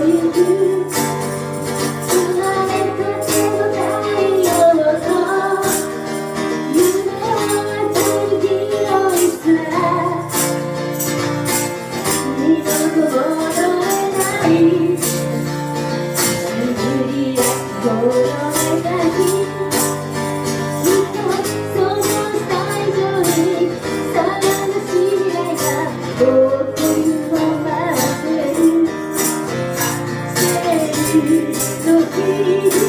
all you do. 時